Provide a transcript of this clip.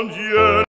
and yet.